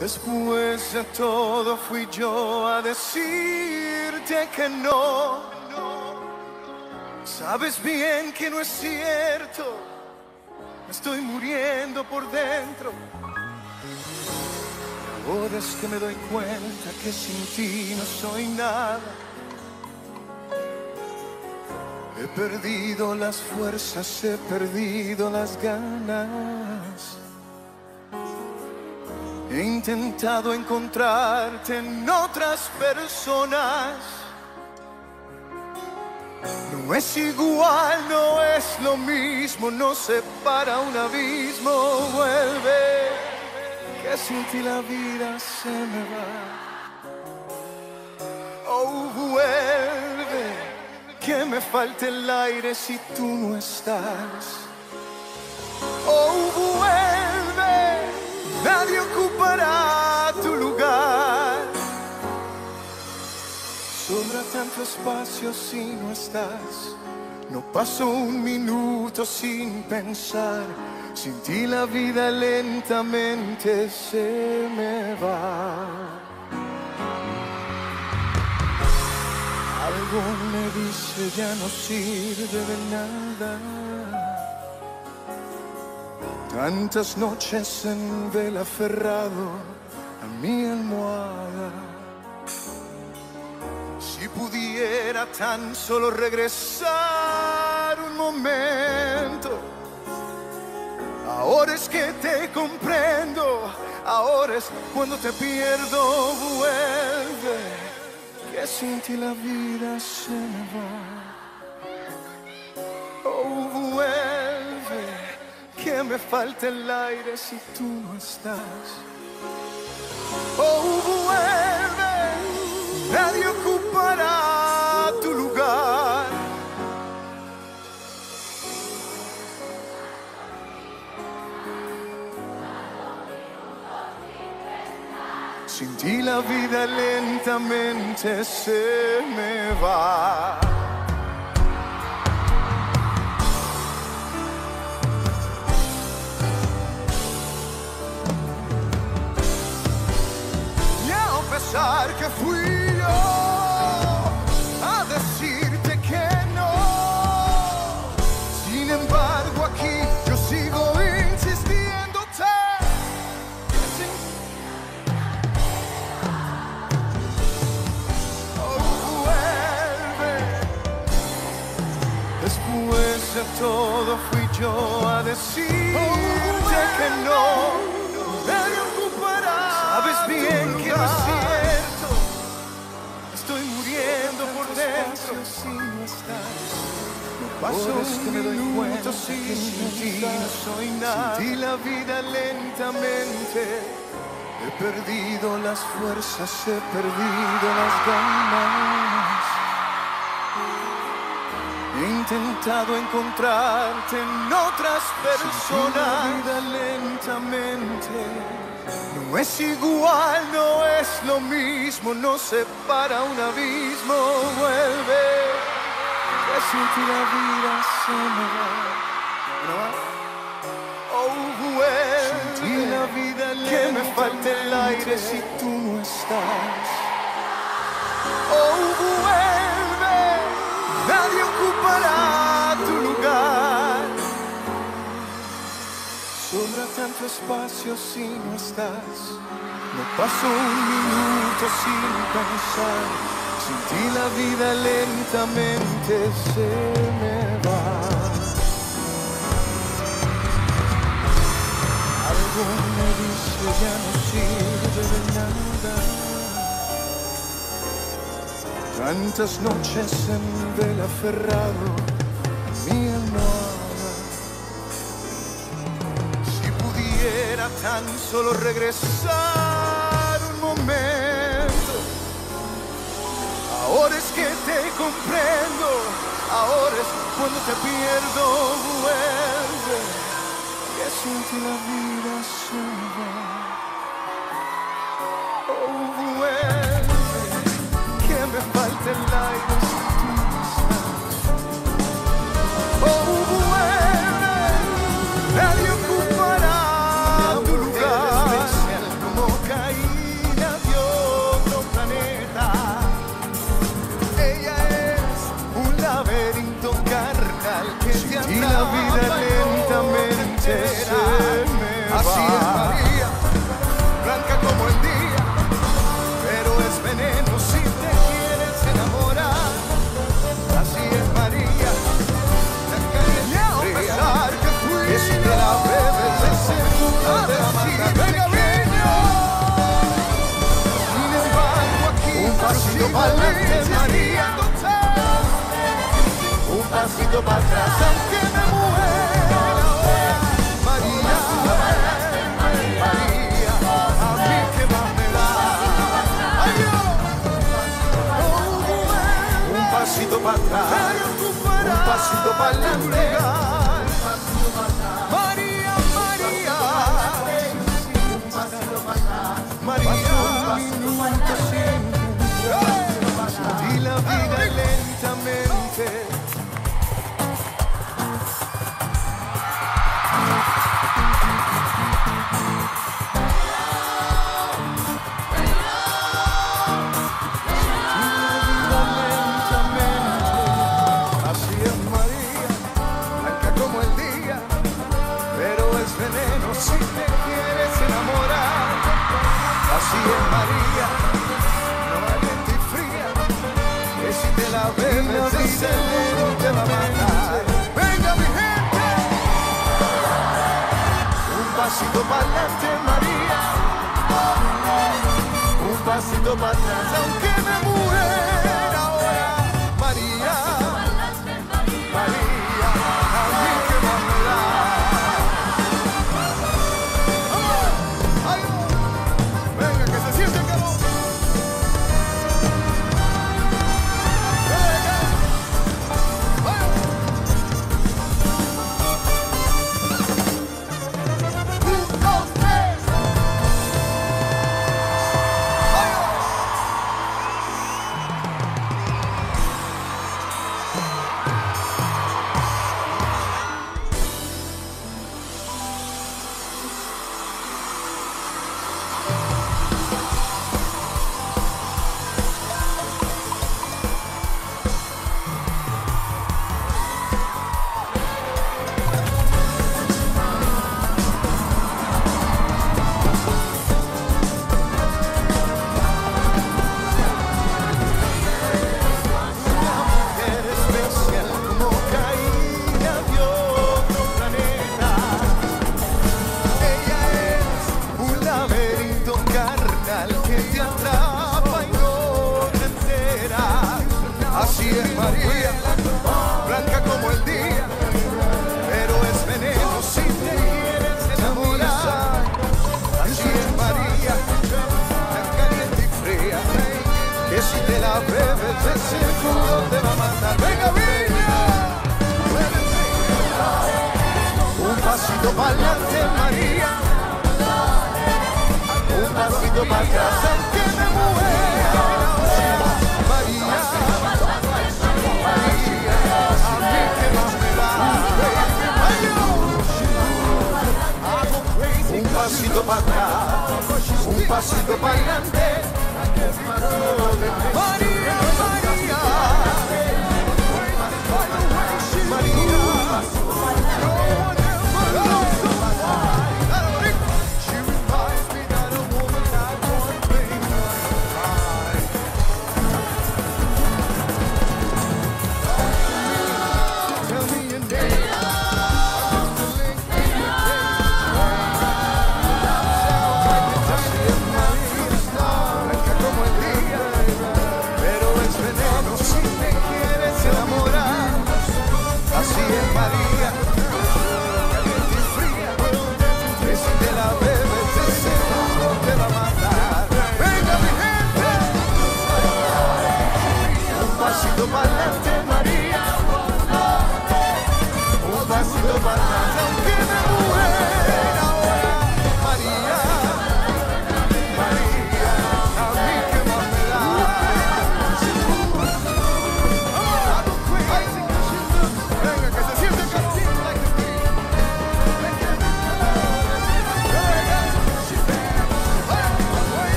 Después de todo fui yo a decirte que no. Sabes bien que no es cierto. Estoy muriendo por dentro. Ahora es que me doy cuenta que sin ti no soy nada. He perdido las fuerzas, he perdido las ganas. He intentado encontrarte en otras personas. No es igual, no es lo mismo, no separa un abismo, vuelve, que sin ti la vida se me va. Oh, vuelve, que me falte el aire si tú no estás. Oh, vuelve, nadie ocupará tu lugar. Sobra tanto espacio si no estás. No paso un minuto sin pensar. Sin ti la vida lentamente se me va. Algo me dice ya no sirve de nada. Tantas noches en vela aferrado a mi almohada. Si pudiera tan solo regresar un momento. Ahora es que te comprendo, ahora es cuando te pierdo, vuelve, que sin ti la vida se me va. Oh, vuelve, me falta el aire si tú no estás. Oh, vuelve, nadie ocupará tu lugar. Sin ti la vida lentamente se me va. A pesar que fui yo a decirte que no, sin embargo aquí yo sigo insistiéndote. Oh, vuelve. Después de todo fui yo a decirte que no. Si no estás. Paso que me doy cuenta que sin ti no soy nada. Sin ti la vida lentamente He perdido las fuerzas, he perdido las ganas. He intentado encontrarte en otras personas. vida lentamente. No es igual, no es lo mismo, no separa un abismo. Vuelve, que sin ti la vida se me va. ¿No va? Oh, vuelve, la vida que me falte el aire si tú no estás. Oh, vuelve, nadie ocupará tu lugar. Sobra tanto espacio si no estás. No paso un minuto sin pensar. Sin ti la vida lentamente se me va. Algo me dice ya no sirve de nada. Tantas noches en vela aferrado a mi almohada. Si pudiera tan solo regresar un momento. Ahora es que te comprendo. Ahora es cuando te pierdo. Vuelve sin ti la vida. Oh, vuelve, ido para atrás, aunque me muera María, María, a mí que más me da. Ay, oh, un pasito para atrás, un pasito para adelante. Eu atrás.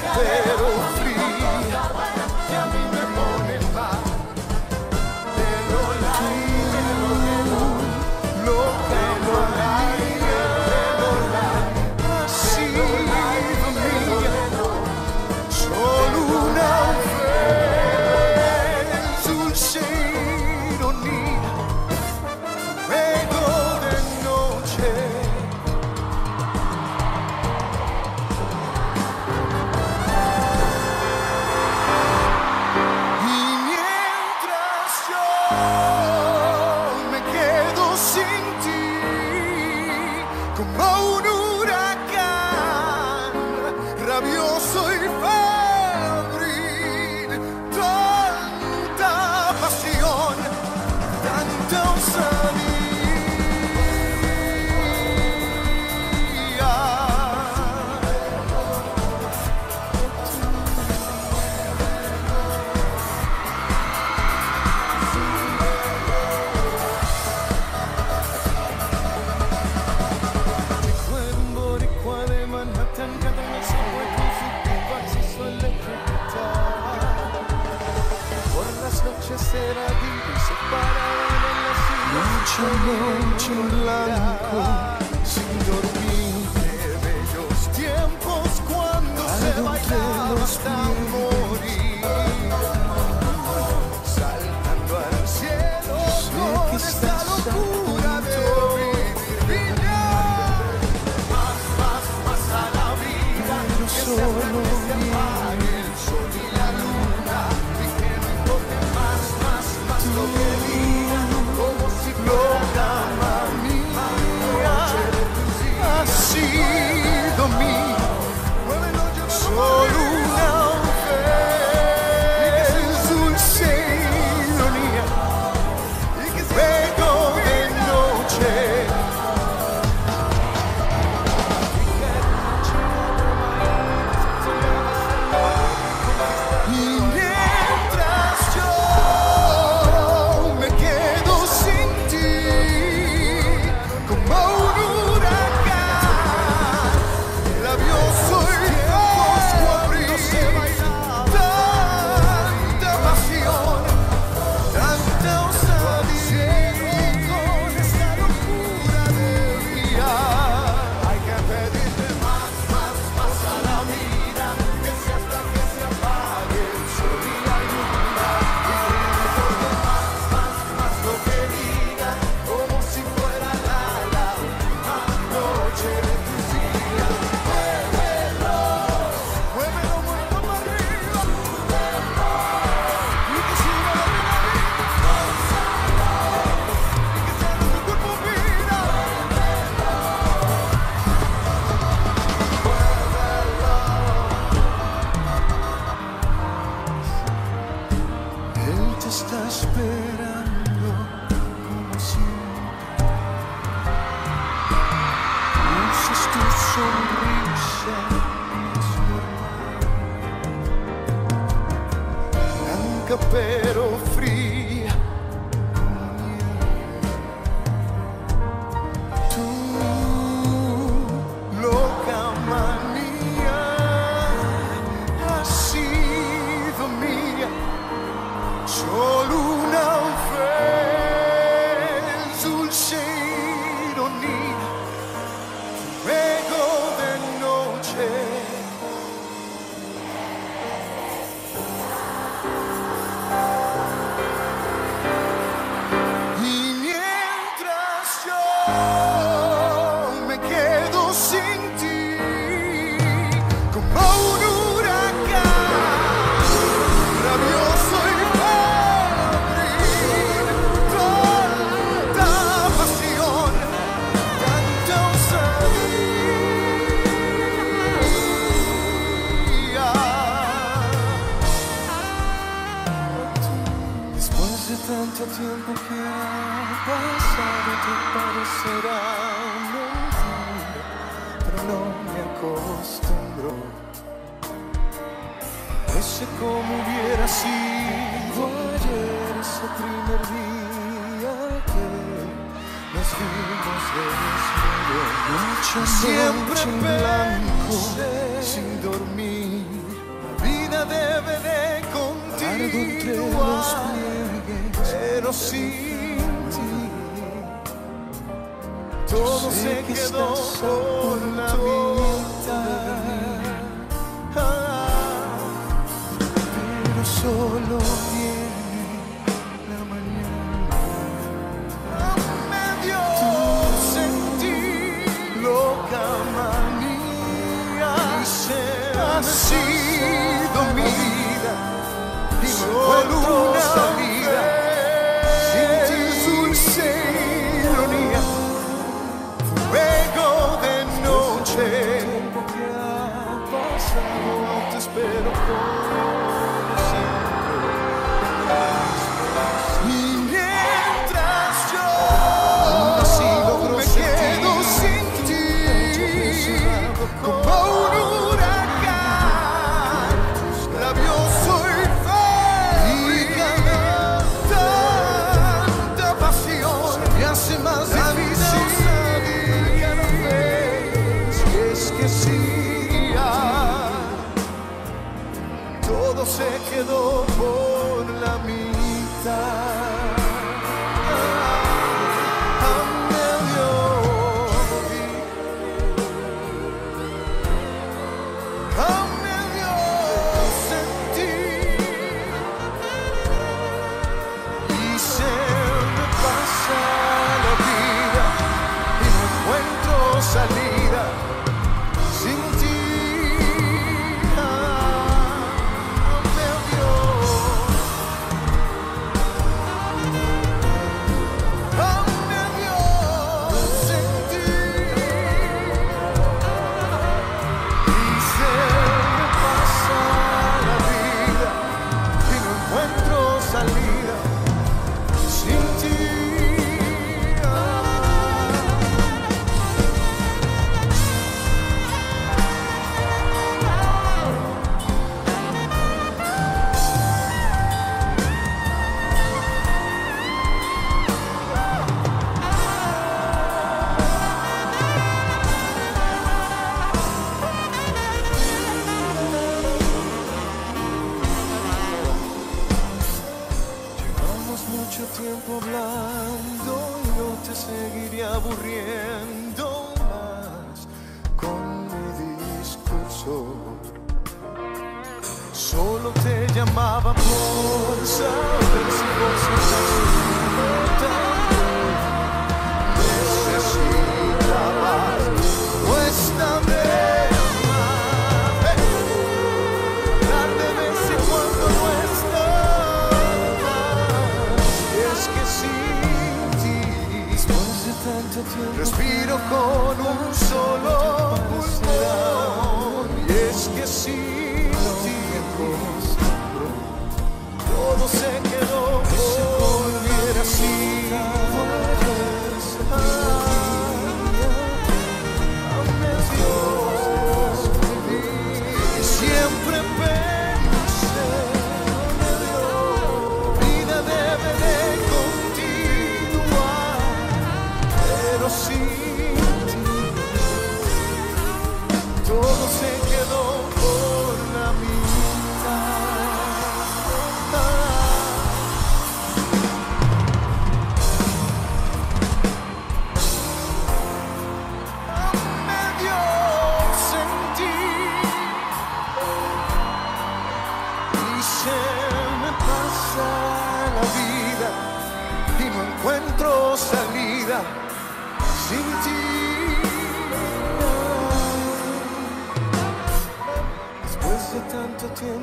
desespero silla. Noche,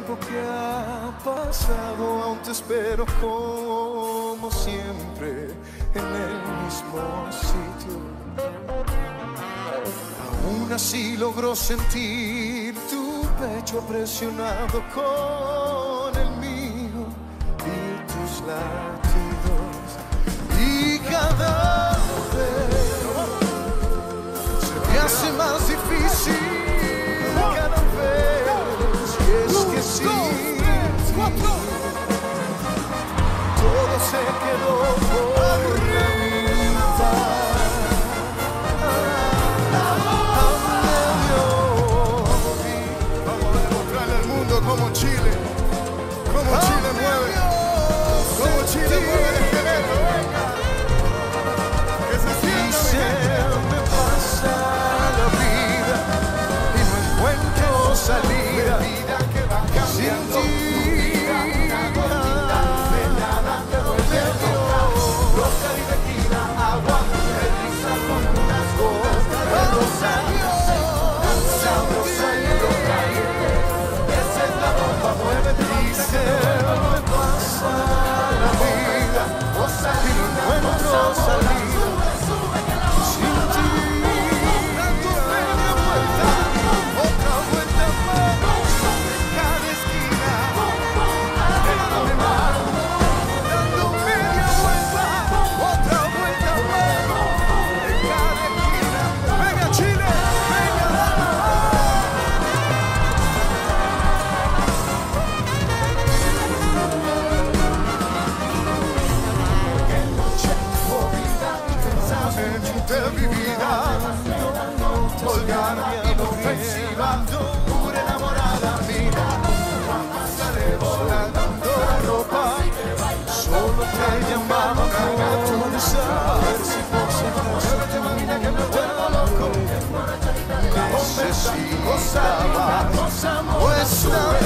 tiempo que ha pasado, aún te espero como siempre en el mismo sitio. Aún así logro sentir tu pecho presionado con el mío y tus latidos y cada vez se me hace más difícil. estaba, pues estaba.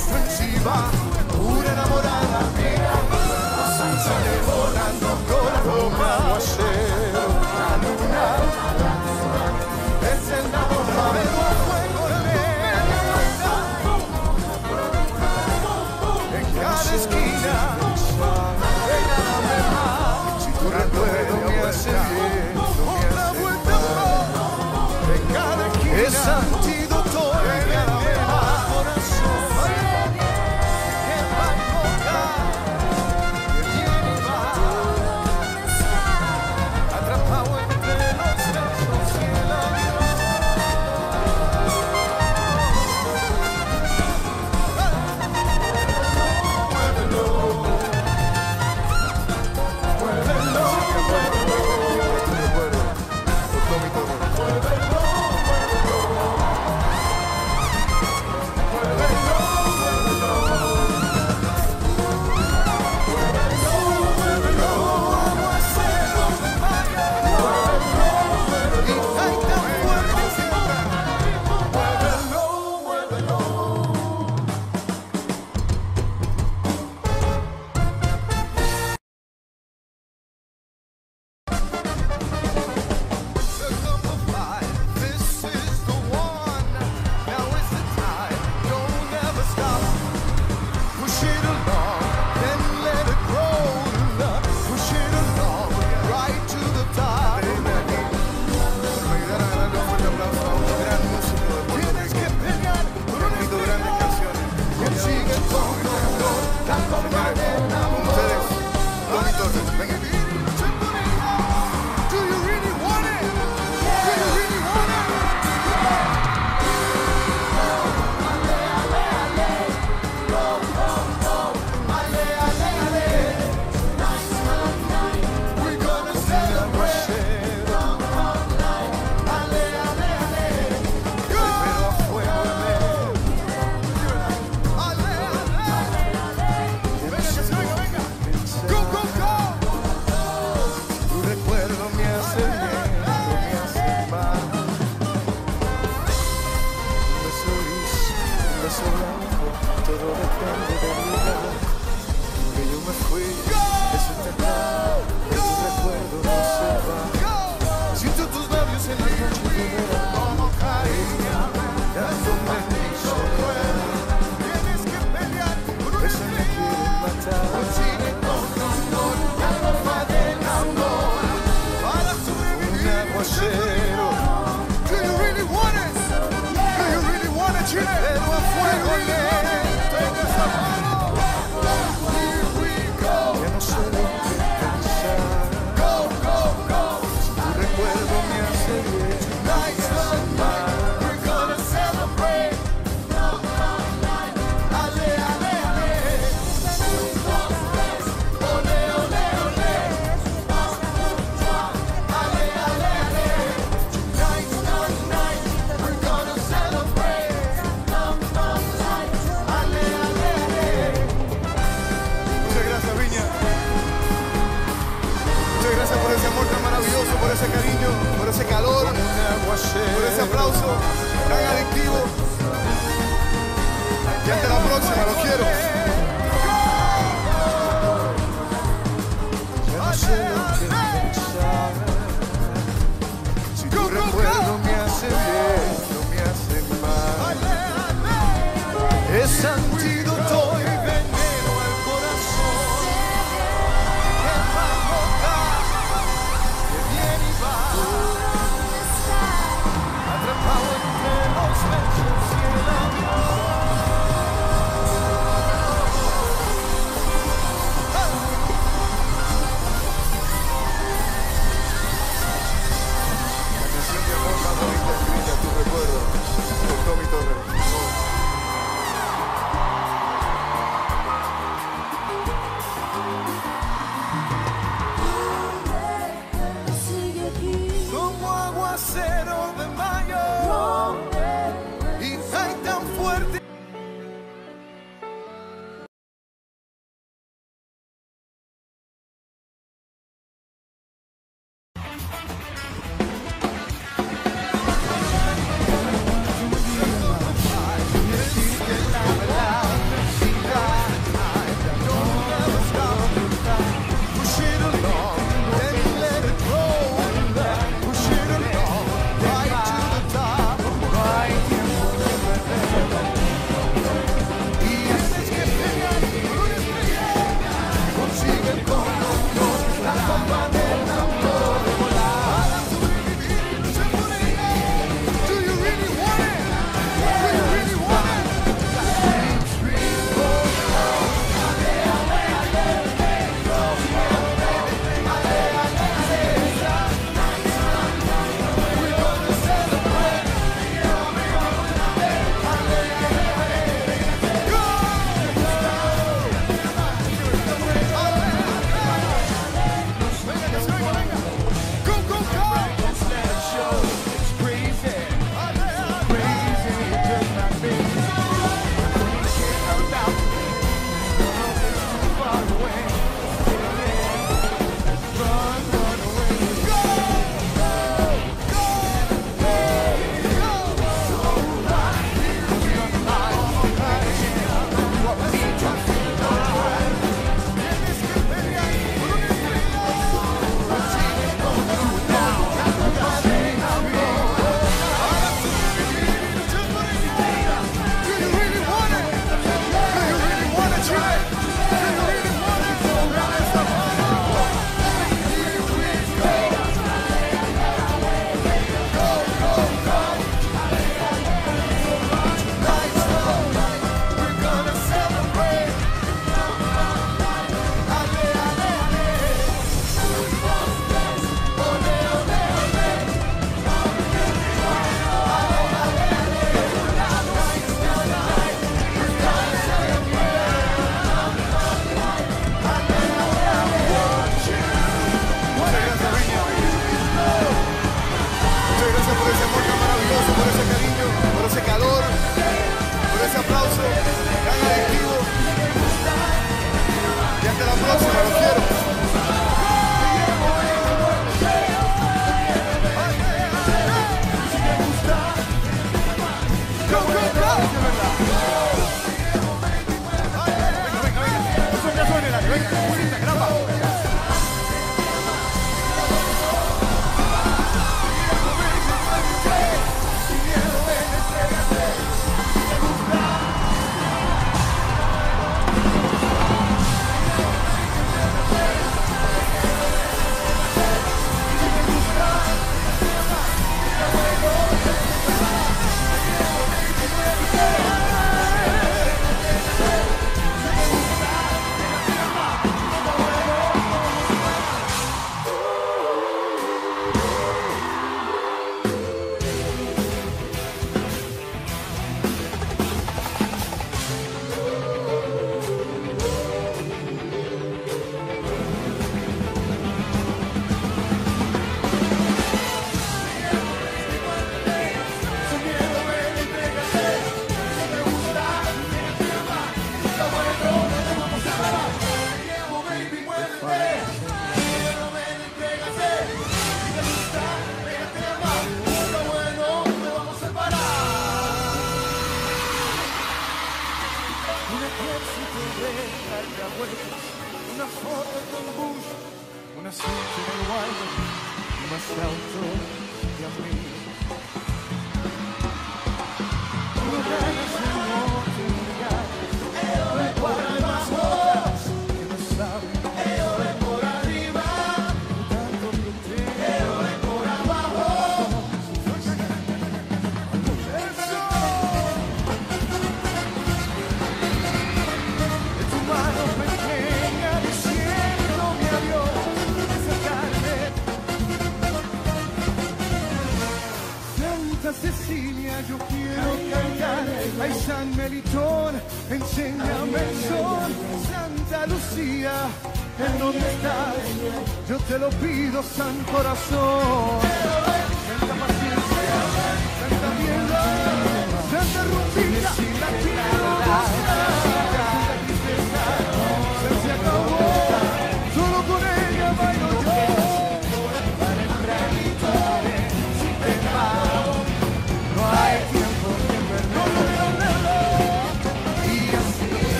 offensiva, pura enamorada.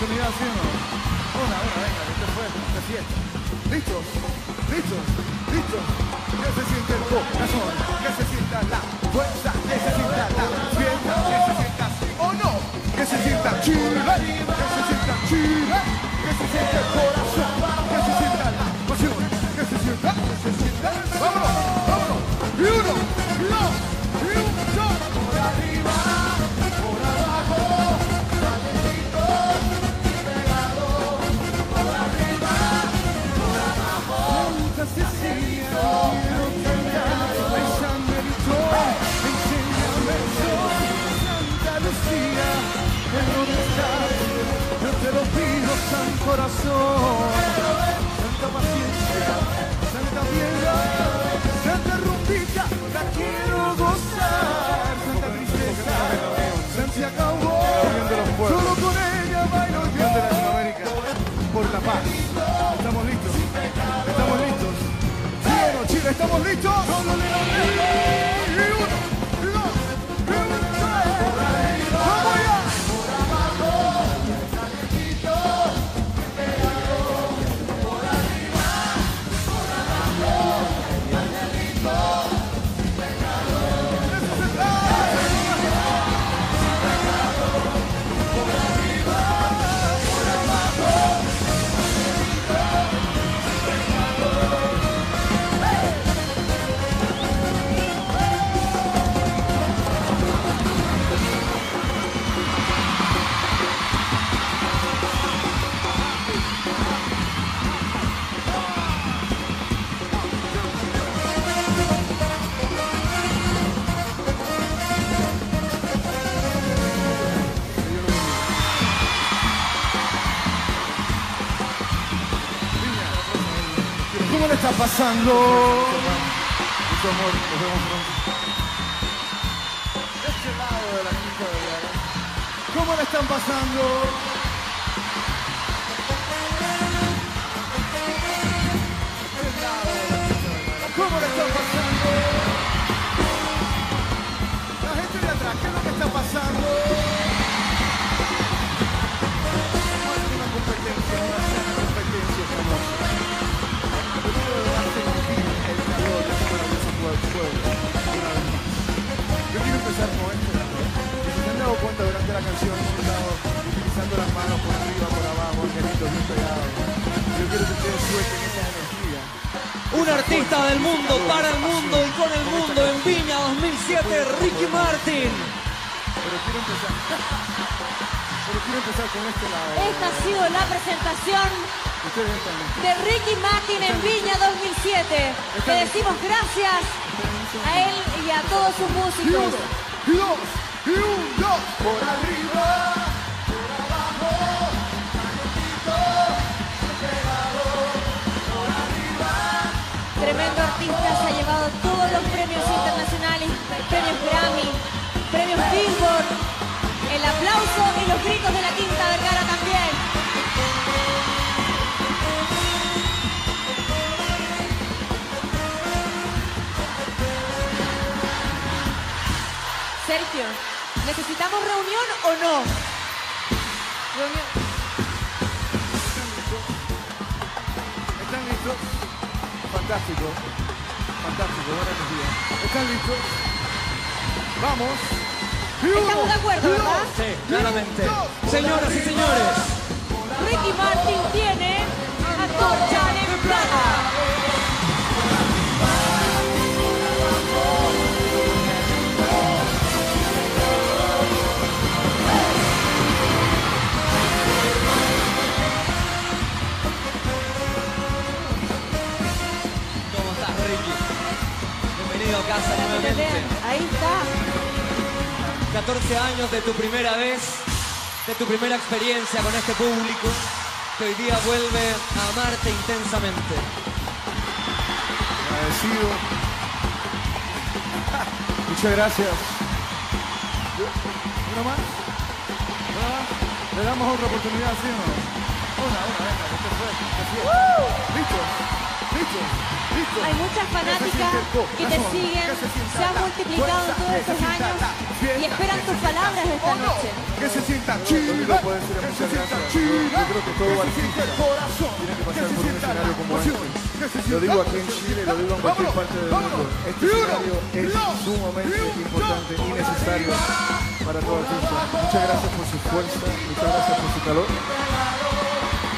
Oportunidad, ¿sí San Corazón. Santa paciencia, Santa piedad, Santa rumbita, la quiero gozar. Santa tristeza, se acabó. Solo con ella bailo yo. de Latinoamérica, por la paz. Estamos listos, estamos listos. ¿Sí o no, Chile? ¿Estamos listos? Pasando? Mucho amor, nos vemos pronto. Este lado de la quinta de Vergara. ¿Cómo le están pasando? Este lado de la quinta de. ¿Cómo le están pasando? La gente de atrás, ¿qué es lo que está pasando? Una competencia Yo quiero empezar con este lado. Si se han dado cuenta durante la canción, hemos estado utilizando las manos por arriba, por abajo, angelitos bien pegados. Yo quiero que ustedes suelten esa energía. Un artista del mundo, para el mundo y con el mundo en Viña 2007, Ricky Martin. Pero quiero empezar. Pero quiero empezar con este lado. Esta ha sido la presentación de Ricky Martin en Viña 2007. Le decimos gracias a él y a todos sus Y músicos. uno, y dos, y un, dos. Por arriba, por abajo, calentito, pegado. Por arriba. Tremendo artista, se ha llevado todos los premios internacionales, premios Grammy, premios Billboard. El aplauso y los gritos de la Quinta Sergio, ¿necesitamos reunión o no? Reunión. ¿Están listos? Fantástico. Fantástico, energía. ¿Están listos? Vamos. Estamos de acuerdo, ¿verdad? Sí, claramente. Señoras y señores, Ricky Martin tiene a Torchan en plata. Bienvenido a casa Para que te nuevamente. vean. Ahí está. 14 años de tu primera vez, de tu primera experiencia con este público, que hoy día vuelve a amarte intensamente. Agradecido. Muchas gracias. ¿Una más? ¿Una más? ¿Le damos otra oportunidad, sí o no? Una, una, venga, que fue. ¿Listo? Hay muchas fanáticas que te siguen, se han multiplicado en todos estos años y esperan tus palabras de esta noche. Que se sienta Chile, que se sienta. Chile, Yo creo que se sienta el artista corazón, tiene que se por un sienta escenario la este. se Lo sienta- digo aquí en Chile, lo digo en cualquier parte del mundo. Este escenario es sumamente importante y necesario para todo artista. Muchas gracias por su fuerza, muchas gracias por su calor.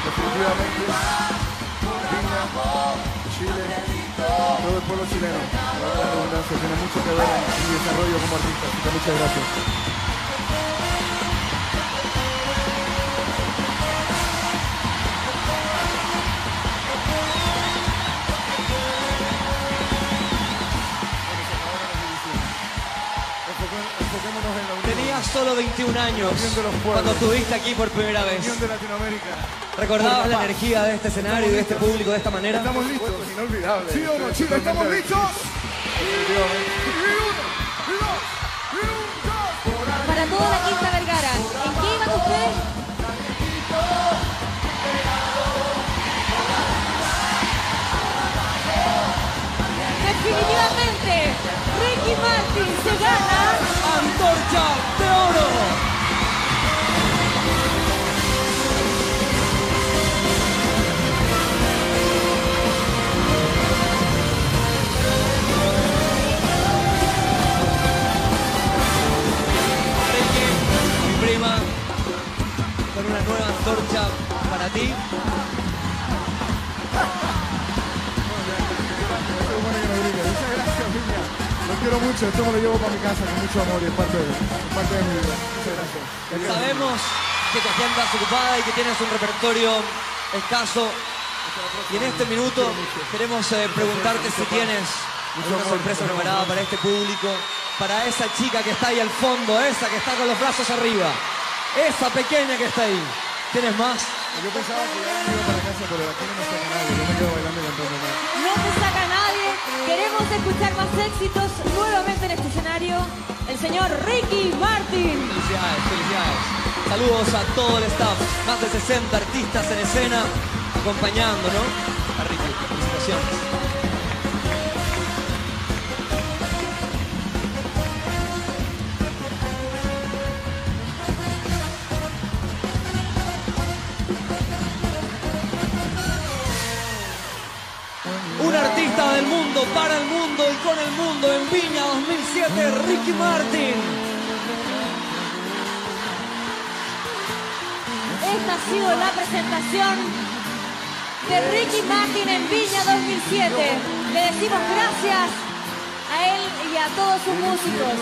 Definitivamente, Todo el pueblo chileno, la tiene mucho que ver en mi desarrollo como artista, así que muchas gracias. Tenías solo 21 años cuando estuviste aquí por primera vez. Unión de Latinoamérica. ¿Recordabas la energía de este escenario y de este público de esta manera? Estamos listos. Inolvidable. ¿Sí o no, Chile? ¿Estamos listos? Para toda la Quinta Vergara, ¿en qué iban ustedes? Definitivamente, Ricky Martin se gana ¡Antorcha con una nueva antorcha para ti. Muchas gracias, Viña. Lo quiero mucho. Esto me lo llevo para mi casa con mucho amor y es parte de, es parte de mi vida. Muchas gracias. Sabemos que tu agenda es ocupada y que tienes un repertorio escaso. Y en este minuto queremos eh, preguntarte si tienes alguna sorpresa preparada para este público, para esa chica que está ahí al fondo, esa que está con los brazos arriba, esa pequeña que está ahí. ¿Tienes más? Yo pensaba que ya me iba para casa, pero aquí no me saca nadie. Yo me quedo bailando y cantando más. No te saca nadie. Queremos escuchar más éxitos nuevamente en este escenario. El señor Ricky Martin. Felicidades, felicidades. Saludos a todo el staff, más de 60 artistas en escena acompañando, ¿no? A Ricky, felicitaciones. Mundo, para el mundo y con el mundo en Viña 2007, Ricky Martin. Esta ha sido la presentación de Ricky Martin en Viña 2007. Le decimos gracias a él y a todos sus músicos.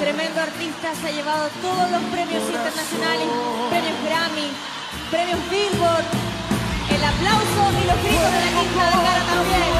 Tremendo artista, se ha llevado todos los premios internacionales, premios Grammy, premios Billboard, el aplauso y los gritos de la Quinta Vergara también.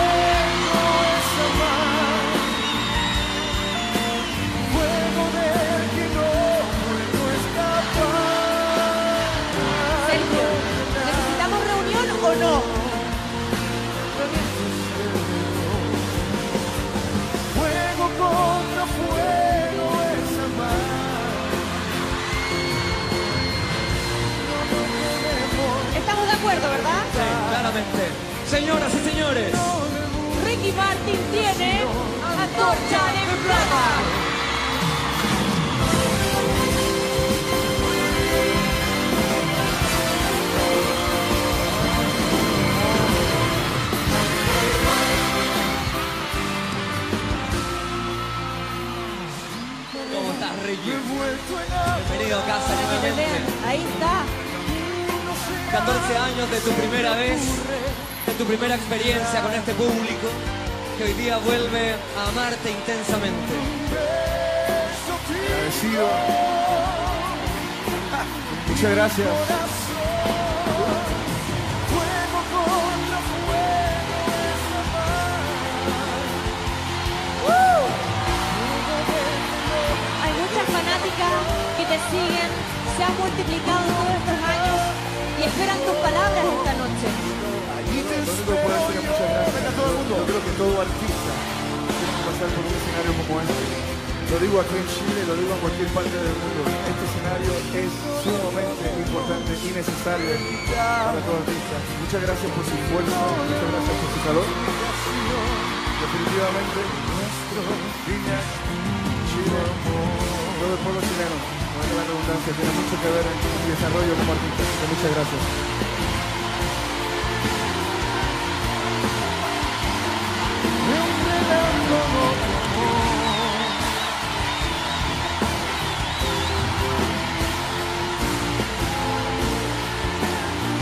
Acuerdo, ¿verdad? Sí, claramente. Señoras y señores, Ricky Martin tiene antorcha de plata. ¿cómo estás, Ricky? Bienvenido a casa, ahí está. 14 años de tu primera vez, de tu primera experiencia con este público, que hoy día vuelve a amarte intensamente. agradecido. Muchas gracias. Hay muchas fanáticas que te siguen, se han multiplicado todos estos años esperan tus palabras esta noche. Es muchas gracias a todo el mundo. Creo que todo artista tiene que pasar por un escenario como este. Lo digo aquí en Chile, lo digo en cualquier parte del mundo. Este escenario es sumamente importante y necesario para todo artista. Muchas gracias por su esfuerzo, muchas gracias por su calor. Definitivamente, nuestro Viña, Chile, todo el pueblo chileno, la redundancia, tiene mucho que ver en mi desarrollo como artista. Muchas gracias.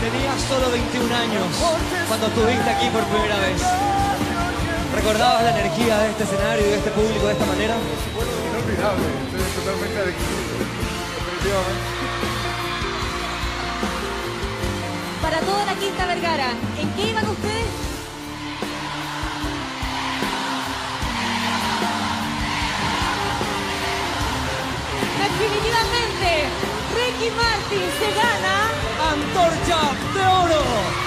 Tenías solo 21 años cuando estuviste aquí por primera vez. ¿Recordabas la energía de este escenario y de este público de esta manera? Por supuesto, inolvidable. Estoy totalmente adquirido. Para toda la Quinta Vergara, ¿en qué iban ustedes? Definitivamente, Ricky Martin se gana ¡Antorcha de oro!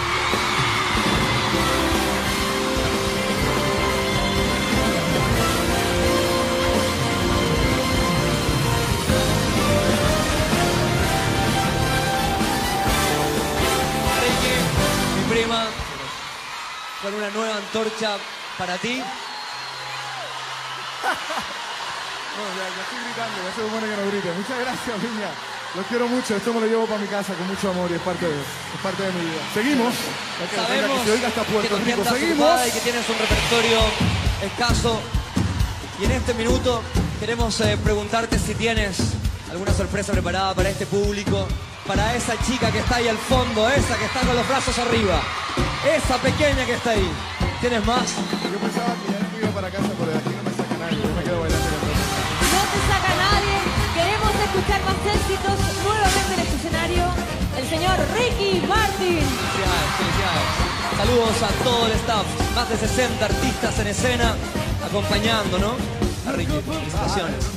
Prima, con una nueva antorcha para ti. No, ya, ya estoy gritando, ya se supone que no grite. Muchas gracias, niña. Los quiero mucho, esto me lo llevo para mi casa con mucho amor y es parte de, es parte de mi vida. Seguimos. Sabemos que se oiga hasta Puerto Rico. Seguimos. y que tienes un repertorio escaso. Y en este minuto queremos eh, preguntarte si tienes alguna sorpresa preparada para este público, para esa chica que está ahí al fondo, esa que está con los brazos arriba, esa pequeña que está ahí. ¿Tienes más? Yo pensaba que ya me iba para casa, pero de aquí no me saca nadie. Yo me quedo bailando con. No te saca nadie. Queremos escuchar más éxitos nuevamente en este escenario. El señor Ricky Martin. Felicidades, felicidades. Saludos a todo el staff, más de 60 artistas en escena, acompañando, ¿no? A Ricky, felicitaciones.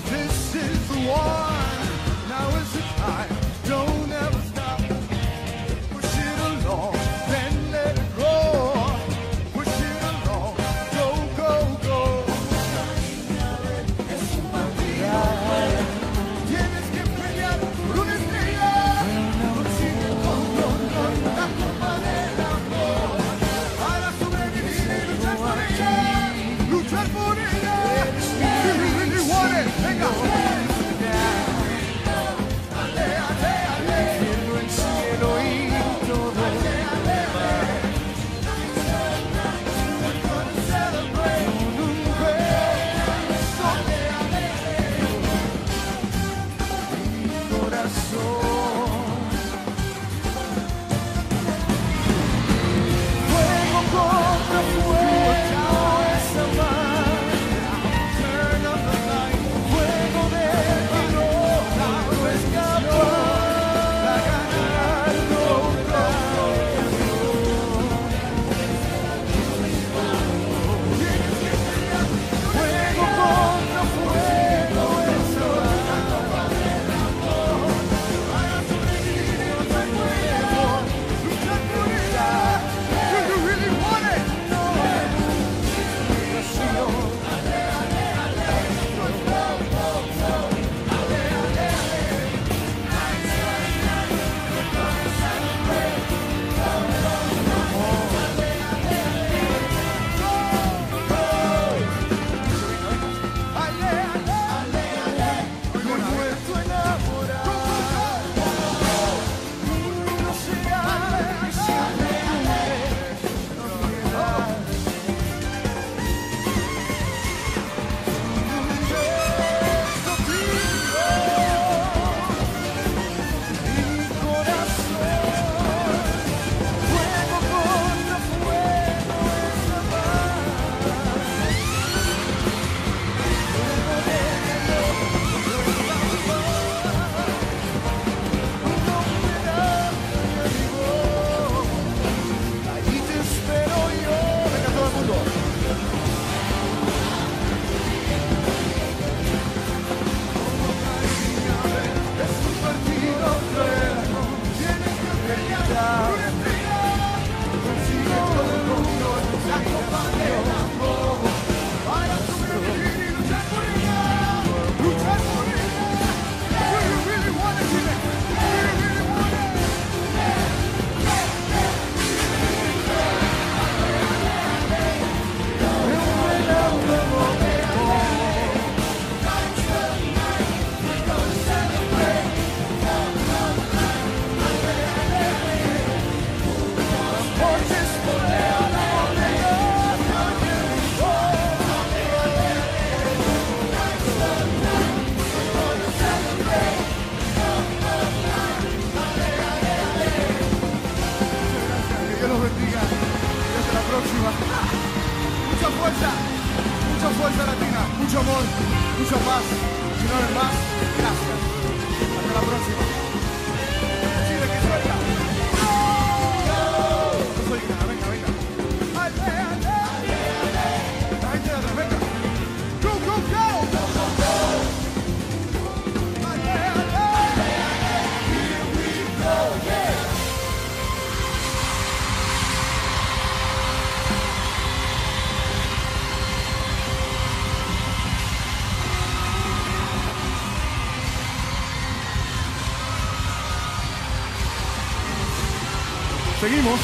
Seguimos.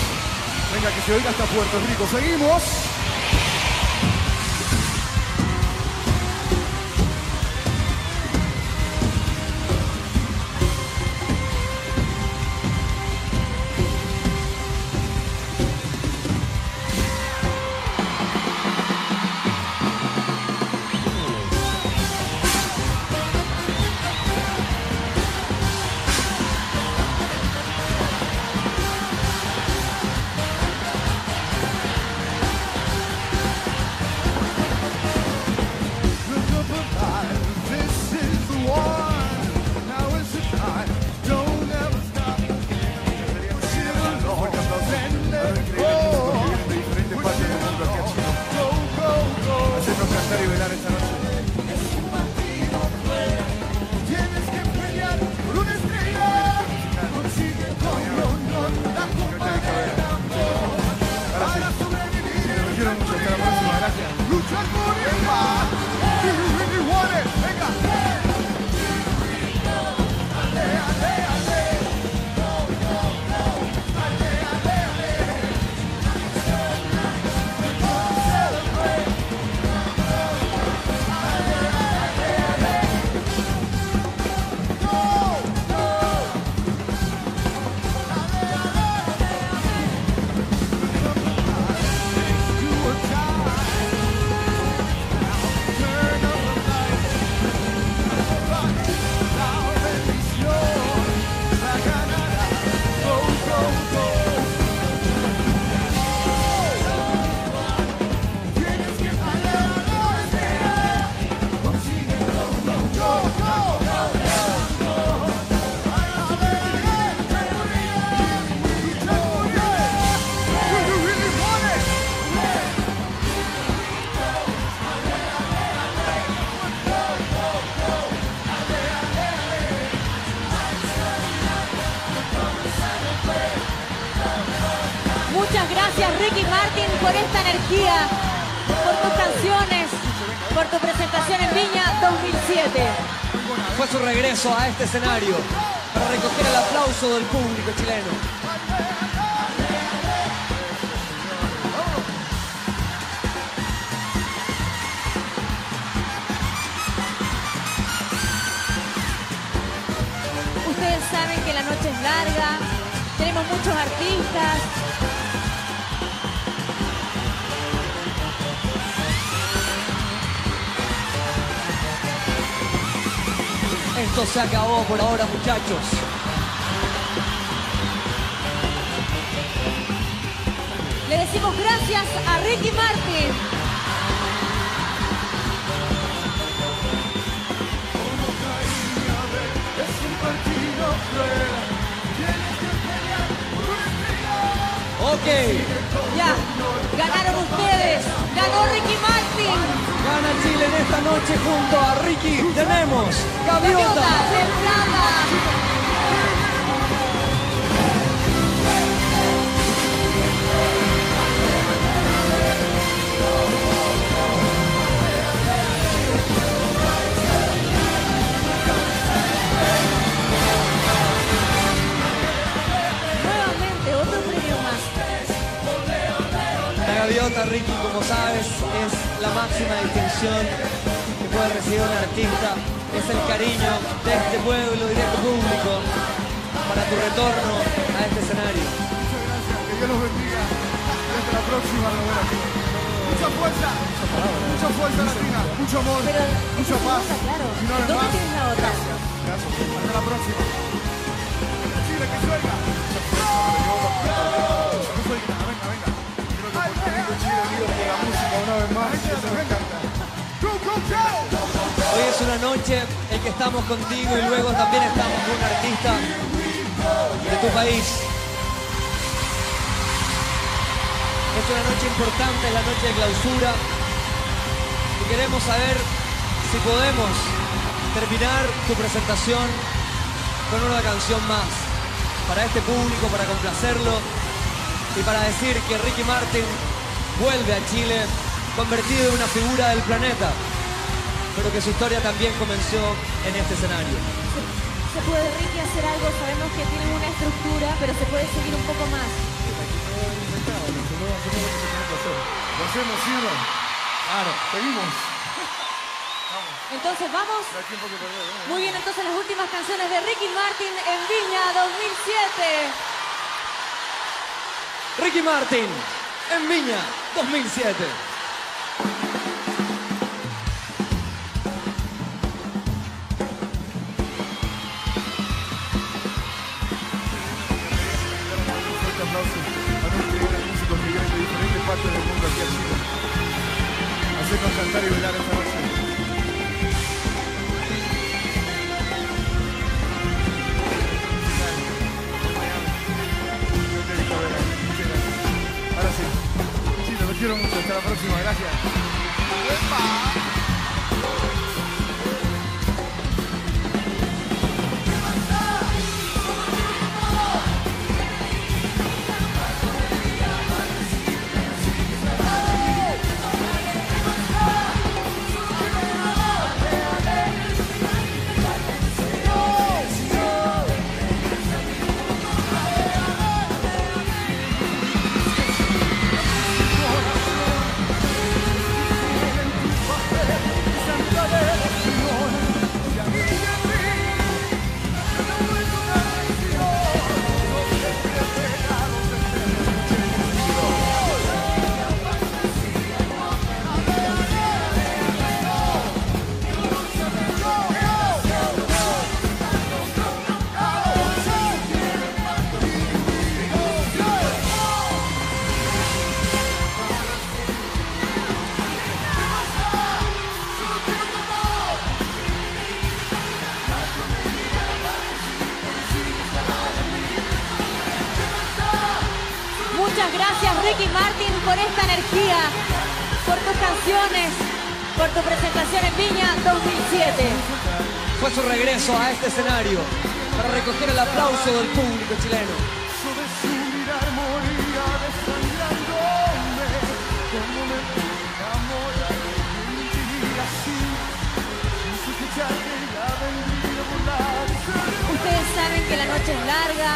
Venga, que se oiga hasta Puerto Rico. Seguimos. Energía, por tus canciones, por tu presentación en Viña 2007. Fue su regreso a este escenario para recoger el aplauso del público chileno. Ustedes saben que la noche es larga, tenemos muchos artistas. Esto se acabó por ahora, muchachos. Le decimos gracias a Ricky Martin. Es un partido cruel. Ok, Ya, ganaron ustedes, ganó Ricky Martin. gana Chile en esta noche junto a Ricky. Tenemos Gaviota Gaviota. Gaviota, Ricky, como sabes, es la máxima distinción que puede recibir un artista. Es el cariño de este pueblo y de este público para tu retorno a este escenario. Muchas gracias. Que Dios los bendiga. Hasta la próxima, Rivera. Mucha fuerza. Mucha fuerza latina. Mucho amor. Pero mucha esa paz. claro. Si no ¿Dónde más, tienes la otra? Gracias. Gracias. Hasta la próxima. Chile, que suelta. Me encanta. una noche en que estamos contigo y luego también estamos con un artista de tu país. Es una noche importante, es la noche de clausura y queremos saber si podemos terminar tu presentación con una canción más para este público, para complacerlo y para decir que Ricky Martin vuelve a Chile convertido en una figura del planeta, pero que su historia también comenzó en este escenario. Se puede, Ricky, hacer algo, sabemos que tienen una estructura, pero se puede seguir un poco más. Lo hacemos. Claro. Seguimos. Entonces vamos. ¿eh? Muy bien, entonces las últimas canciones de Ricky Martin en Viña 2007. Ricky Martin en Viña 2007. Quiero mucho. Hasta la próxima. Gracias. A este escenario para recoger el aplauso del público chileno. Ustedes saben que la noche es larga,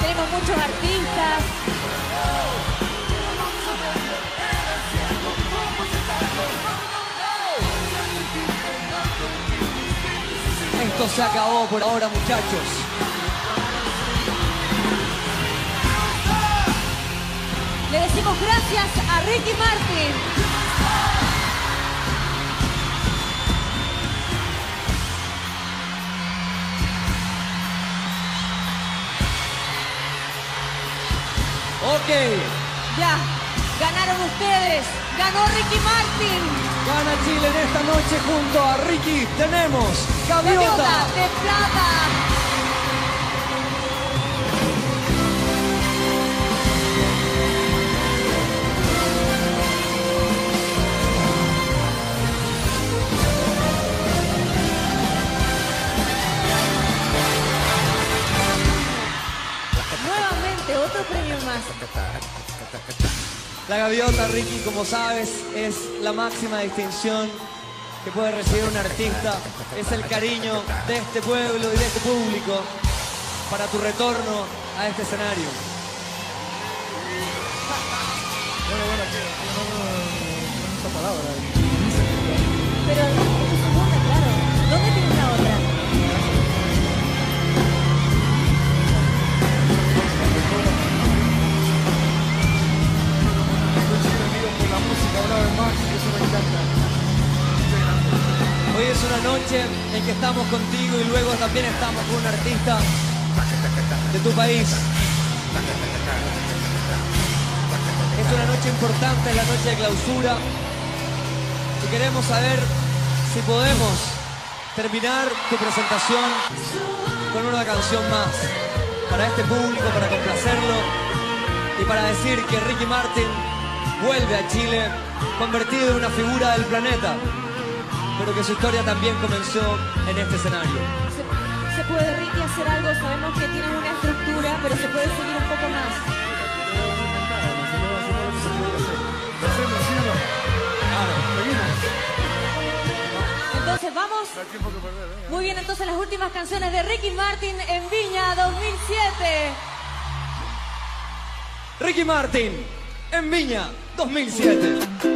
tenemos muchos artistas. Esto se acabó por ahora, muchachos. Le decimos gracias a Ricky Martin. Ok, Ya, ganaron ustedes, ganó Ricky Martin. gana Chile en esta noche junto a Ricky. Tenemos Gaviota Gaviota. de plata. Nuevamente otro premio más. La gaviota, Ricky, como sabes, es la máxima distinción que puede recibir un artista. Es el cariño de este pueblo y de este público para tu retorno a este escenario. Estamos con un artista de tu país. Es una noche importante, es la noche de clausura. Y queremos saber si podemos terminar tu presentación con una canción más. Para este público, para complacerlo y para decir que Ricky Martin vuelve a Chile convertido en una figura del planeta, pero que su historia también comenzó en este escenario. Puede, Ricky, hacer algo, sabemos que tienen una estructura, pero se puede seguir un poco más. Entonces vamos. Muy bien, entonces las últimas canciones de Ricky Martin en Viña 2007. Ricky Martin en Viña 2007.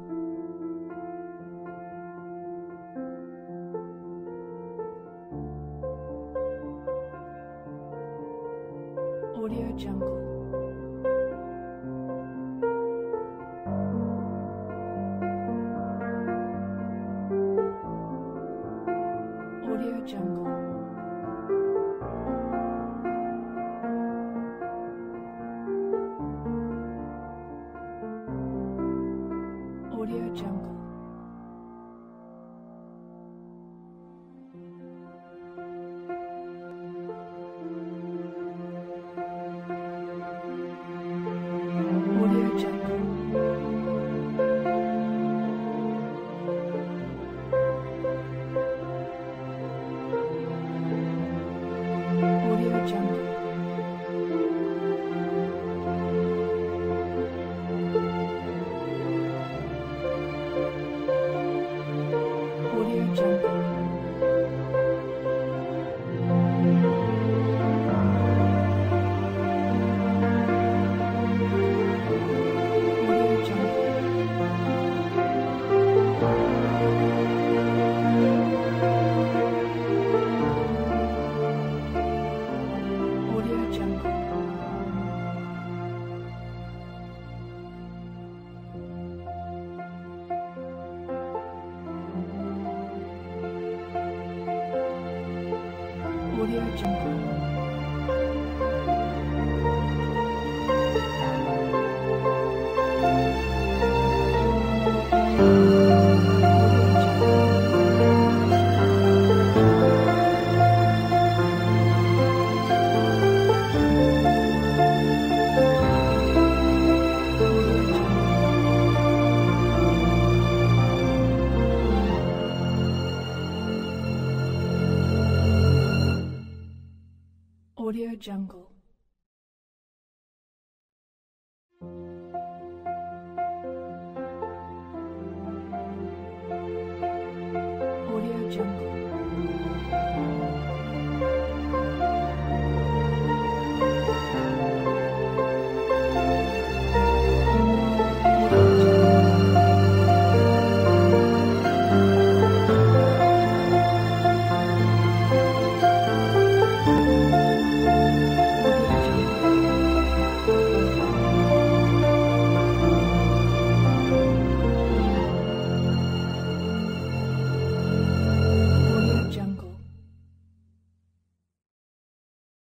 Jungle.